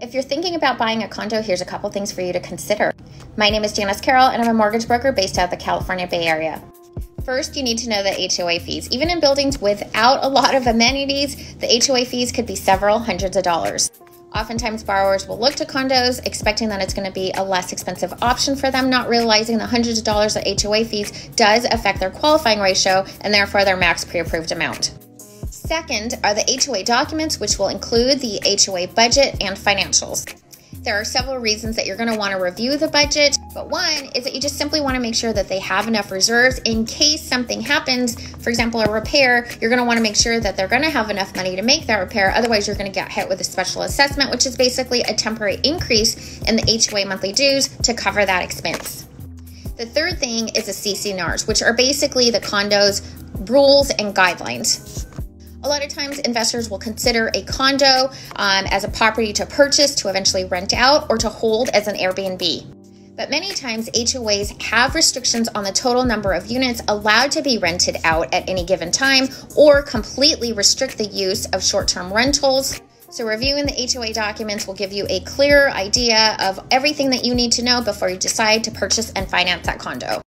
If you're thinking about buying a condo, here's a couple things for you to consider. My name is Janice Carroll, and I'm a mortgage broker based out of the California Bay Area. First, you need to know the HOA fees. Even in buildings without a lot of amenities, the HOA fees could be several hundreds of dollars. Oftentimes, borrowers will look to condos expecting that it's going to be a less expensive option for them, not realizing the hundreds of dollars of HOA fees does affect their qualifying ratio and therefore their max pre approved amount. Second are the HOA documents, which will include the HOA budget and financials. There are several reasons that you're going to want to review the budget, but one is that you just simply want to make sure that they have enough reserves in case something happens. For example, a repair, you're going to want to make sure that they're going to have enough money to make that repair. Otherwise, you're going to get hit with a special assessment, which is basically a temporary increase in the HOA monthly dues to cover that expense. The third thing is the CC&Rs, which are basically the condo's rules and guidelines. A lot of times, investors will consider a condo um, as a property to purchase, to eventually rent out, or to hold as an Airbnb. But many times, HOAs have restrictions on the total number of units allowed to be rented out at any given time, or completely restrict the use of short term rentals. So, reviewing the HOA documents will give you a clearer idea of everything that you need to know before you decide to purchase and finance that condo.